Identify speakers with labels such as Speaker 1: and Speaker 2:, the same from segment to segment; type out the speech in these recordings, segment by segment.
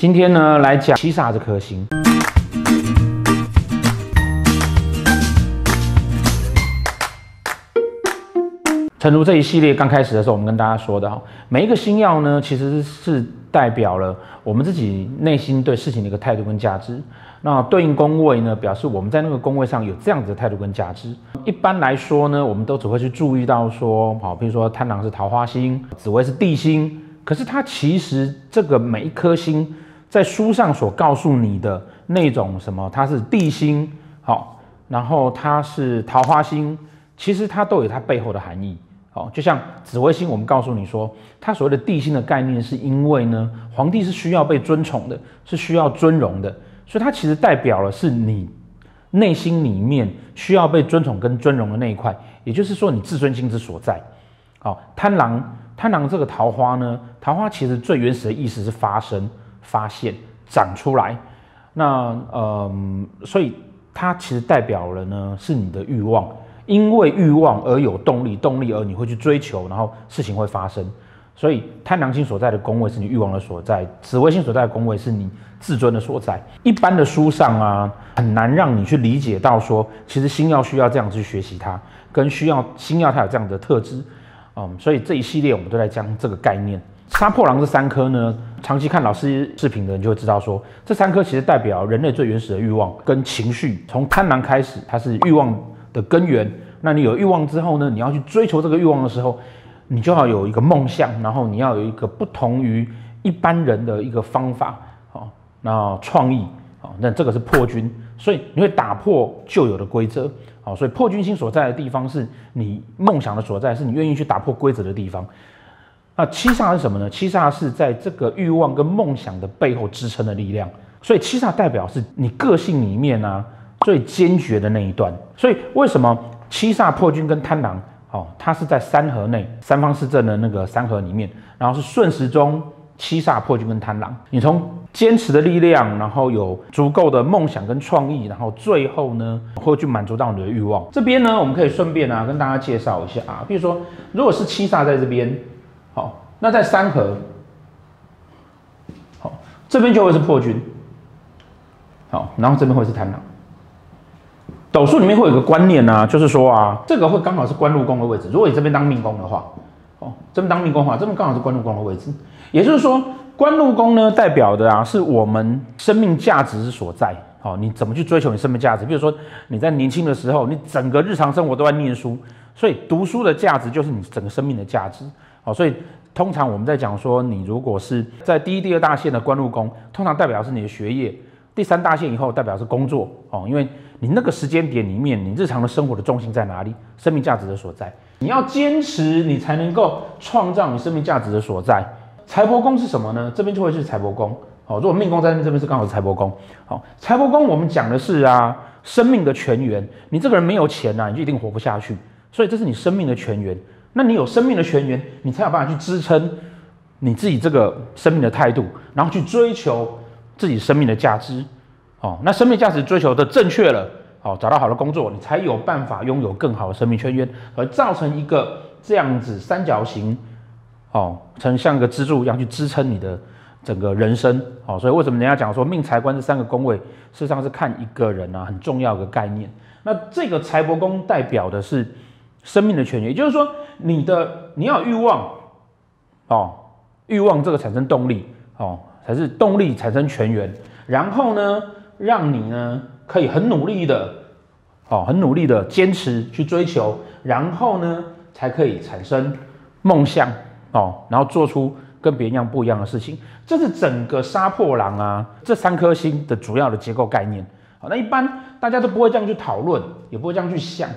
Speaker 1: 今天呢，来讲七煞这颗星。诚如这一系列刚开始的时候，我们跟大家说的哈，每一个星耀呢，其实是代表了我们自己内心对事情的一个态度跟价值。那对应宫位呢，表示我们在那个宫位上有这样子的态度跟价值。一般来说呢，我们都只会去注意到说，好，比如说贪狼是桃花星，紫薇是地星，可是它其实这个每一颗星在书上所告诉你的那种什么，它是地星，好，然后它是桃花星，其实它都有它背后的含义。好，就像紫微星，我们告诉你说，它所谓的地星的概念，是因为呢，皇帝是需要被尊崇的，是需要尊荣的，所以它其实代表了是你内心里面需要被尊崇跟尊荣的那一块，也就是说你自尊心之所在。好，贪狼，贪狼这个桃花呢，桃花其实最原始的意思是发生、发现、长出来。那呃，所以它其实代表了呢，是你的欲望。因为欲望而有动力，动力而你会去追求，然后事情会发生。所以贪狼星所在的宫位是你欲望的所在，紫微星所在的宫位是你自尊的所在。一般的书上啊，很难让你去理解到说，其实星耀需要这样去学习它，跟需要星耀它有这样的特质。嗯，所以这一系列我们都在讲这个概念。杀破狼这三颗呢，长期看老师视频的人就会知道说，这三颗其实代表人类最原始的欲望跟情绪。从贪婪开始，它是欲望。的根源，那你有欲望之后呢？你要去追求这个欲望的时候，你就要有一个梦想，然后你要有一个不同于一般人的一个方法，好，那创意，好，那这个是破军，所以你会打破旧有的规则，好，所以破军星所在的地方是你梦想的所在，是你愿意去打破规则的地方。那七煞是什么呢？七煞是在这个欲望跟梦想的背后支撑的力量，所以七煞代表是你个性里面呢。最坚决的那一段，所以为什么七煞破军跟贪狼，哦，它是在三合内三方四正的那个三合里面，然后是顺时钟七煞破军跟贪狼，你从坚持的力量，然后有足够的梦想跟创意，然后最后呢会去满足到你的欲望。这边呢，我们可以顺便啊跟大家介绍一下啊，比如说如果是七煞在这边，那在三合，好，这边就会是破军，好，然后这边会是贪狼。斗数里面会有个观念呢，就是说啊，这个会刚好是官禄宫的位置。如果你这边当命宫的话，哦，这边当命宫的话，这边刚好是官禄宫的位置。也就是说，官禄宫呢，代表的啊，是我们生命价值所在。好，你怎么去追求你生命价值？比如说你在年轻的时候，你整个日常生活都在念书，所以读书的价值就是你整个生命的价值。好，所以通常我们在讲说，你如果是在第一、第二大线的官禄宫，通常代表是你的学业；第三大线以后代表是工作。哦，因为你那个时间点里面，你日常的生活的重心在哪里？生命价值的所在，你要坚持，你才能够创造你生命价值的所在。财帛宫是什么呢？这边就会是财帛宫。好，如果命宫在这边是刚好是财帛宫。好，财帛宫我们讲的是啊，生命的泉源。你这个人没有钱呐，你就一定活不下去。所以这是你生命的泉源。那你有生命的泉源，你才有办法去支撑你自己这个生命的态度，然后去追求自己生命的价值。哦，那生命价值追求的正确了，哦，找到好的工作，你才有办法拥有更好的生命圈源，而造成一个这样子三角形，哦，成像一个支柱一样去支撑你的整个人生，哦，所以为什么人家讲说命财官这三个宫位，事实上是看一个人啊很重要的概念。那这个财帛宫代表的是生命的泉源，也就是说你的你要欲望，哦，欲望这个产生动力，哦，才是动力产生泉源，然后呢？让你呢可以很努力的，哦，很努力的坚持去追求，然后呢才可以产生梦想，哦，然后做出跟别人一样不一样的事情。这是整个杀破狼啊这三颗星的主要的结构概念。好，那一般大家都不会这样去讨论，也不会这样去想。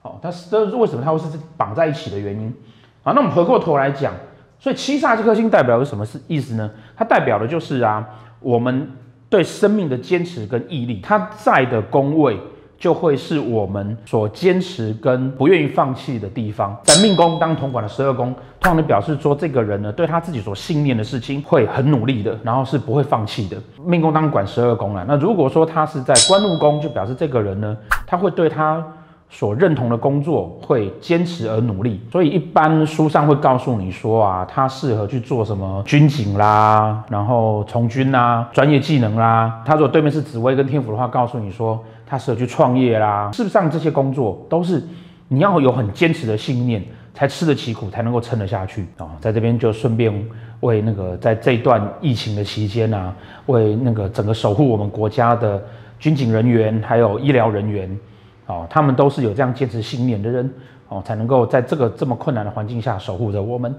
Speaker 1: 好，但是这是为什么它会是绑在一起的原因？好，那我们回过头来讲，所以七煞这颗星代表的什么是意思呢？它代表的就是啊，我们。对生命的坚持跟毅力，它在的宫位就会是我们所坚持跟不愿意放弃的地方。在命宫当统管的十二宫，通常表示说这个人呢，对他自己所信念的事情会很努力的，然后是不会放弃的。命宫当管十二宫了，那如果说他是在官禄宫，就表示这个人呢，他会对他所认同的工作会坚持而努力，所以一般书上会告诉你说啊，他适合去做什么军警啦，然后从军啦，专业技能啦。他如果对面是紫薇跟天府的话，告诉你说他适合去创业啦。事实上，这些工作都是你要有很坚持的信念，才吃得起苦，才能够撑得下去啊。在这边就顺便为那个在这段疫情的期间啊，为那个整个守护我们国家的军警人员还有医疗人员。哦，他们都是有这样坚持信念的人，哦，才能够在这个这么困难的环境下守护着我们。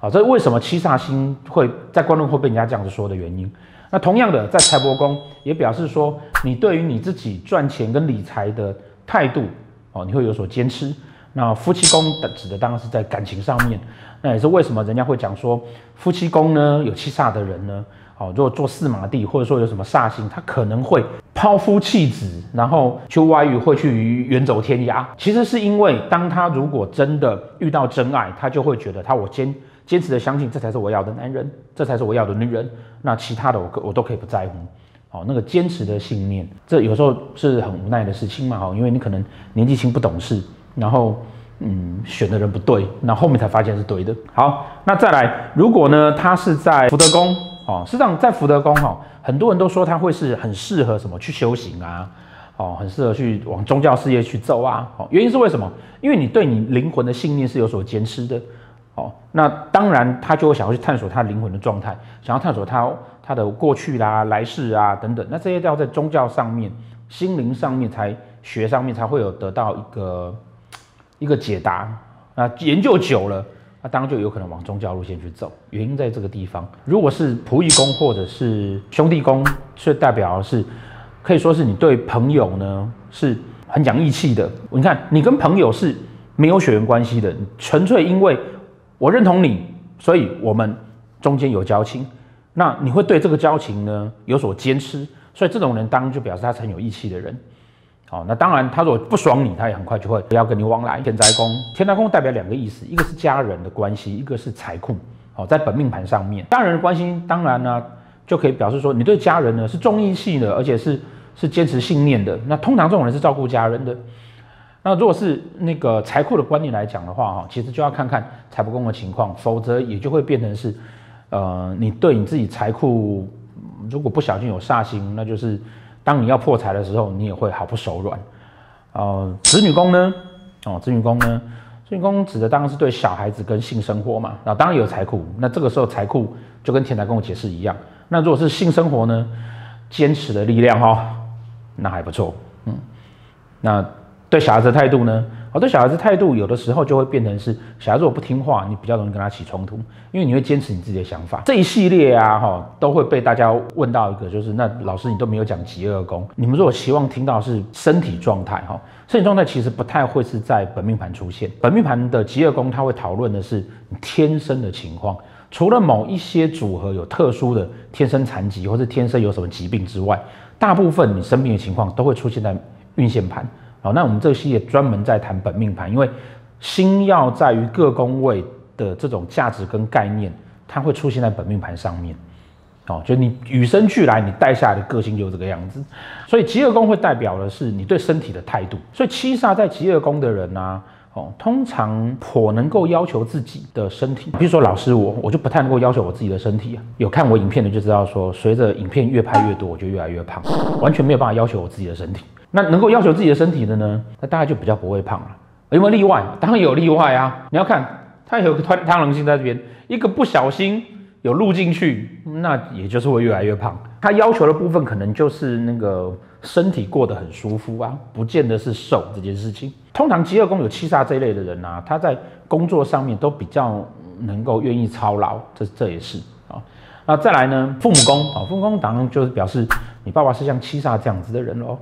Speaker 1: 啊，这是为什么七煞星会在观众会被人家这样子说的原因。那同样的，在财帛宫也表示说，你对于你自己赚钱跟理财的态度，哦，你会有所坚持。那夫妻宫的指的当然是在感情上面。那也是为什么人家会讲说，夫妻宫呢有七煞的人呢？哦，如果做四马地，或者说有什么煞星，他可能会抛夫弃子，然后去外遇，会去远走天涯。其实是因为，当他如果真的遇到真爱，他就会觉得他我坚坚持的相信，这才是我要的男人，这才是我要的女人。那其他的我我都可以不在乎。哦，那个坚持的信念，这有时候是很无奈的事情嘛。哈，因为你可能年纪轻不懂事，然后嗯选的人不对，那后面才发现是对的。好，那再来，如果呢他是在福德宫。哦，实际上在福德宫哈，很多人都说他会是很适合什么去修行啊，哦，很适合去往宗教事业去走啊。哦，原因是为什么？因为你对你灵魂的信念是有所坚持的。哦，那当然他就会想要去探索他灵魂的状态，想要探索他他的过去啦、来世啊等等。那这些都要在宗教上面、心灵上面才学上面才会有得到一个一个解答。那研究久了。当然就有可能往宗教路线去走，原因在这个地方。如果是仆役宫或者是兄弟宫，是代表是可以说是你对朋友呢是很讲义气的。你看，你跟朋友是没有血缘关系的，纯粹因为我认同你，所以我们中间有交情。那你会对这个交情呢有所坚持，所以这种人当然就表示他是很有义气的人。好，那当然，他如果不爽你，他也很快就会不要跟你往来。天灾宫，天灾宫代表两个意思，一个是家人的关系，一个是财库。好，在本命盘上面，家人的关系当然呢，就可以表示说你对家人呢是重义气的，而且是是坚持信念的。那通常这种人是照顾家人的。那如果是那个财库的观念来讲的话，哈，其实就要看看财不公的情况，否则也就会变成是，呃，你对你自己财库如果不小心有煞星，那就是。当你要破财的时候，你也会毫不手软。呃，子女宫呢？哦，子女宫呢？子女宫指的当然是对小孩子跟性生活嘛。那当然有财库，那这个时候财库就跟天台宫解释一样。那如果是性生活呢？坚持的力量哈，那还不错。嗯，那对小孩子的态度呢？我对小孩子态度，有的时候就会变成是小孩子如果不听话，你比较容易跟他起冲突，因为你会坚持你自己的想法。这一系列啊，哈，都会被大家问到一个，就是那老师你都没有讲极恶宫，你们如果希望听到是身体状态，哈，身体状态其实不太会是在本命盘出现。本命盘的极恶宫，它会讨论的是你天生的情况，除了某一些组合有特殊的天生残疾或是天生有什么疾病之外，大部分你生病的情况都会出现在运线盘。好，那我们这个系列专门在谈本命盘，因为星耀在于各宫位的这种价值跟概念，它会出现在本命盘上面。哦，就你与生俱来，你带下来的个性就这个样子。所以极恶宫会代表的是你对身体的态度。所以七煞在极恶宫的人呢，哦，通常颇能够要求自己的身体。比如说老师我，我就不太能够要求我自己的身体啊。有看我影片的就知道，说随着影片越拍越多，我就越来越胖，完全没有办法要求我自己的身体。那能够要求自己的身体的呢？那大概就比较不会胖了。有没有例外？当然有例外啊！你要看它有个贪贪狼星在这边，一个不小心有录进去，那也就是会越来越胖。他要求的部分可能就是那个身体过得很舒服啊，不见得是瘦这件事情。通常极恶宫有七煞这一类的人啊，他在工作上面都比较能够愿意操劳，这这也是啊。那再来呢，父母宫啊，父母宫当然就是表示你爸爸是像七煞这样子的人喽。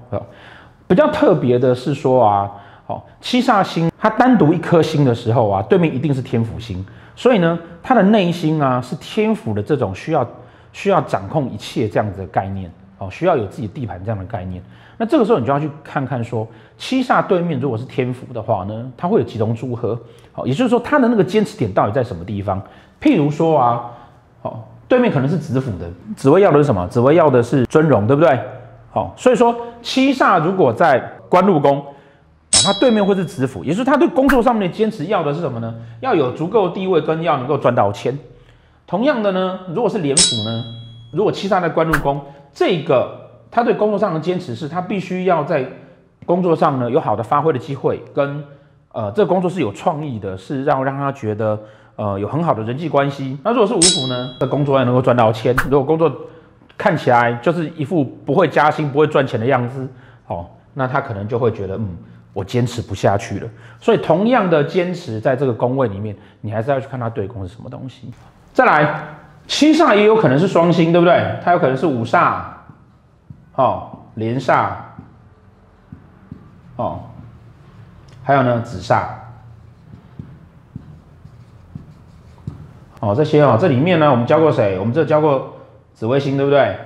Speaker 1: 比较特别的是说啊，好七煞星它单独一颗星的时候啊，对面一定是天府星，所以呢，它的内心啊是天府的这种需要需要掌控一切这样子的概念，哦，需要有自己地盘这样的概念。那这个时候你就要去看看说，七煞对面如果是天府的话呢，它会有几种组合，好，也就是说它的那个坚持点到底在什么地方？譬如说啊，好，对面可能是子府的，紫薇要的是什么？紫薇要的是尊荣，对不对？好，所以说七煞如果在官禄宫，他对面会是子府，也是他对工作上面的坚持要的是什么呢？要有足够的地位跟要能够赚到钱。同样的呢，如果是连府呢，如果七煞在官禄宫，这个他对工作上的坚持是他必须要在工作上呢有好的发挥的机会，跟呃这个工作是有创意的，是让让他觉得呃有很好的人际关系。那如果是五府呢，的工作要能够赚到钱，如果工作看起来就是一副不会加薪、不会赚钱的样子，哦，那他可能就会觉得，嗯，我坚持不下去了。所以，同样的坚持在这个工位里面，你还是要去看他对宫是什么东西。再来，七煞也有可能是双星，对不对？它有可能是五煞，哦，连煞，哦，还有呢，子煞，哦，这些哦，这里面呢，我们教过谁？我们这教过。紫微星对不对？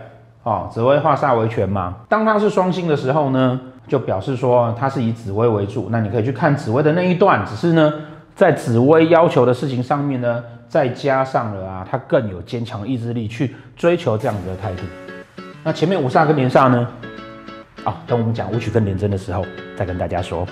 Speaker 1: 哦，紫微化煞为权嘛。当它是双星的时候呢，就表示说它是以紫微为主。那你可以去看紫微的那一段，只是呢，在紫微要求的事情上面呢，再加上了啊，它更有坚强意志力去追求这样子的态度。那前面五煞跟连煞呢？啊，等我们讲五曲跟连贞的时候再跟大家说。